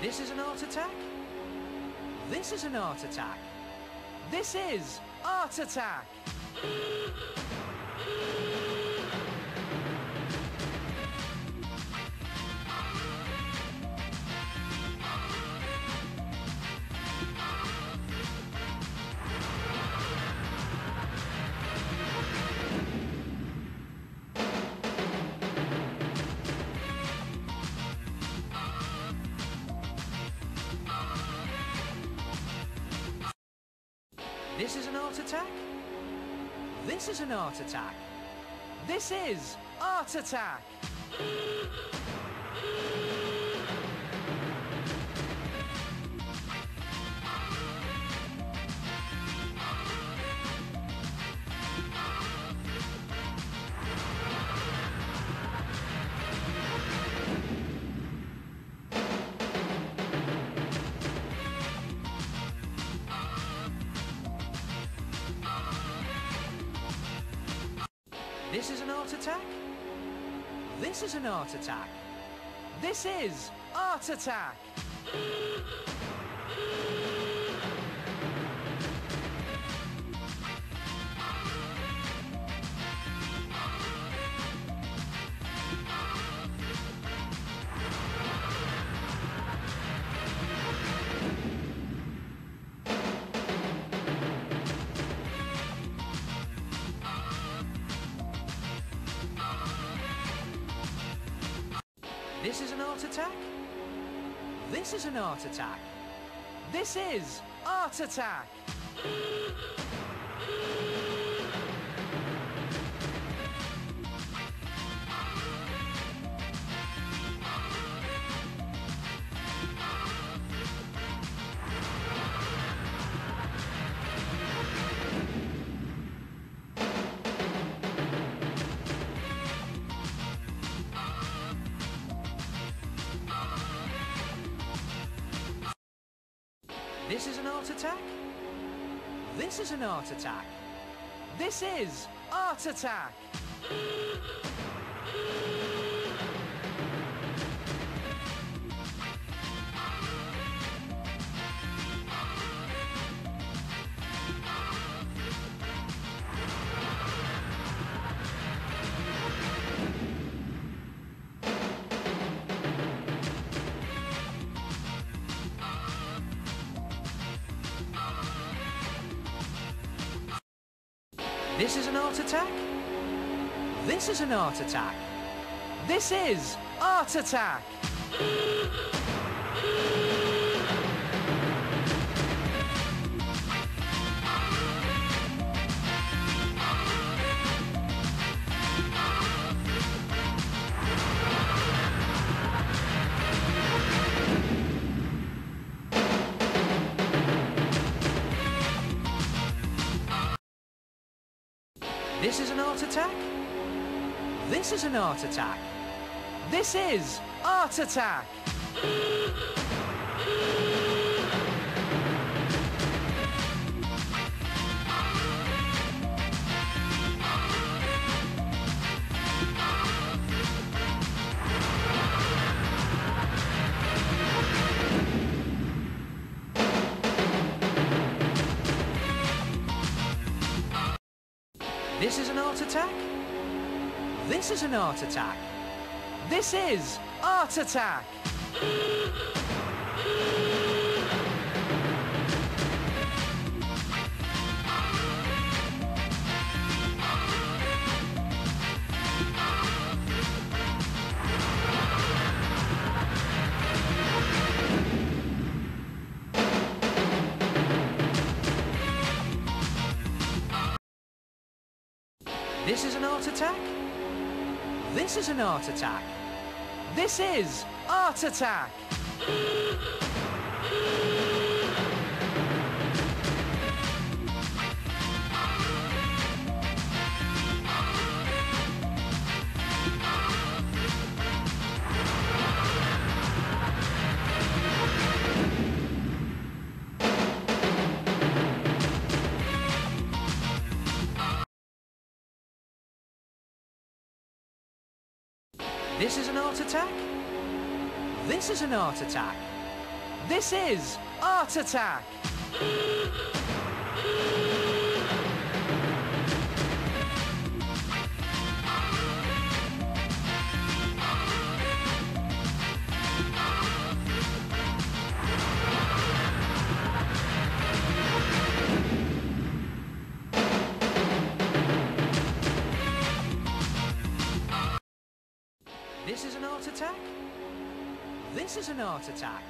This is an art attack. This is an art attack. This is Art Attack. This is an art attack. This is an art attack. This is Art Attack. This is an art attack. This is an art attack. This is Art Attack. This is an art attack. This is an art attack. This is Art Attack. This is an art attack. This is an art attack. This is Art Attack. This is an art attack. This is an art attack. This is Art Attack. This is an art attack. This is an art attack. This is Art Attack. This is an art attack. This is an art attack. This is Art Attack. This is an art attack. This is an art attack. This is Art Attack. This is an art attack. This is an art attack. This is Art Attack! This is an art attack? This is an art attack.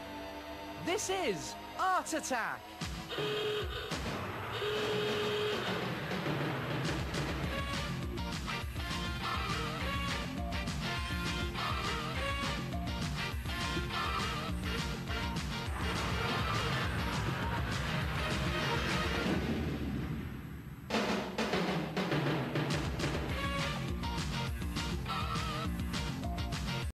This is Art Attack!